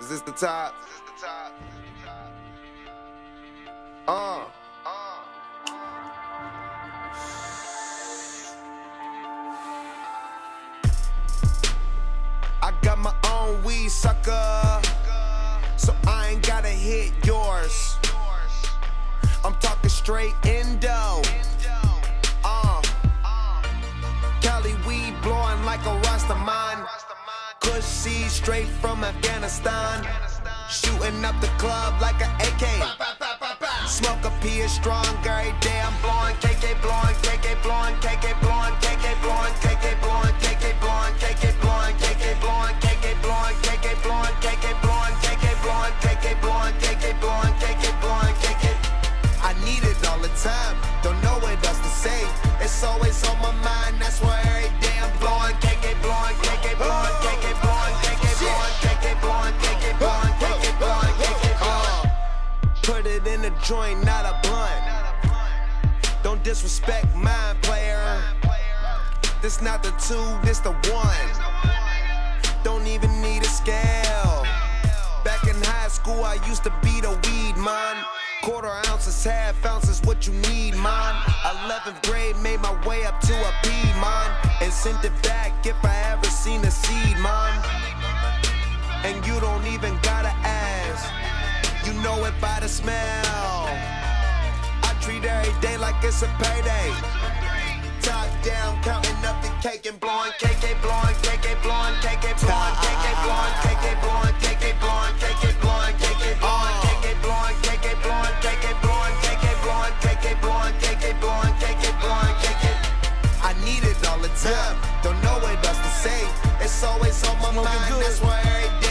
Is this the top? Uh. I got my own weed sucker, so I ain't gotta hit yours. I'm talking straight Indo. Straight from Afghanistan. Shooting up the club like an AK. Smoke a P is strong every day. I'm blowing KK blowing, KK blowing, KK blowing, KK blowing, KK blowing, KK blowing, KK blowing, KK blowing, KK blowing, KK blowing, KK blowing, KK blowing, KK blowing, KK blowing, KK blowing, KK. I need it all the time. Don't know what else to say. It's always on my mind. That's why joint, not a blunt. Don't disrespect my player. This not the two, this the one. Don't even need a scale. Back in high school, I used to be the weed man. Quarter ounces, half ounces, what you need, man. 11th grade, made my way up to a P, man. And sent it back if I ever seen a seed, man. And you don't even gotta ask. You know it by the smell. Treat every day like it's a payday. Top down, counting up the cake and blowing, KK blowing, KK blowing, KK blowing, KK blowing, KK blowing, KK blowing, KK blowing, KK blowing, KK blowing, KK blowing, KK blowing, KK blowing, KK blowing, KK blowing, KK blowing, KK. I need it all the time. Don't know what else to say. It's always on my mind. That's why every day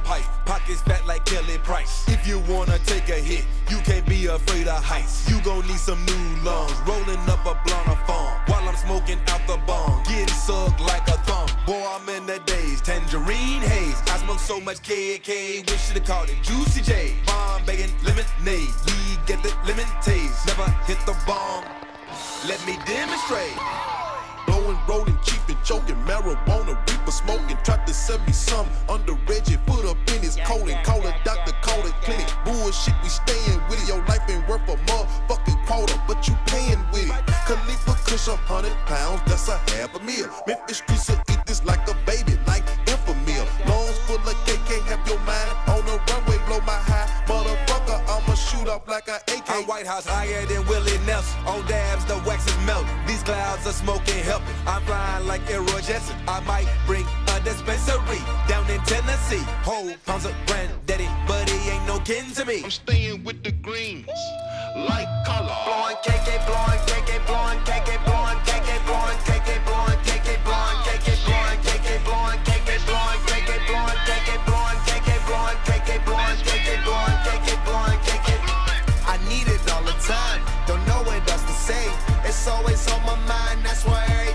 pockets fat like Kelly Price. If you wanna take a hit, you can't be afraid of heights. You gon' need some new lungs, rolling up a blunt of fun while I'm smoking out the bong, getting sucked like a thumb. Boy, I'm in the days, tangerine haze. I smoke so much KK, wish you'd have called it Juicy J. Bomb bacon lemonade, we get the lemon taste. Never hit the bomb. Let me demonstrate. Blowing, rolling, cheap and choking, marijuana, reaper smoking. Tried to sell me some under Reggie, put up in his colon. Call it doctor, call it clinic. Bullshit, we staying with it. Your life ain't worth a motherfucking quarter, but you paying with it. Khalifa Kush, a hundred pounds, that's a half a meal. Memphis streets will eat this like a baby, like Enfamil. Lungs full of KK, have your mind on the runway, blow my high. Motherfucker, I'ma shoot up like a AK. I'm White House higher than Willie Nelson. On dabs, the clouds are smoking, helping. I'm flying like Jetson. I might bring a dispensary down in Tennessee. Whole pounds of granddaddy, but he ain't no kin to me. I'm staying with the greens, always on my mind, that's why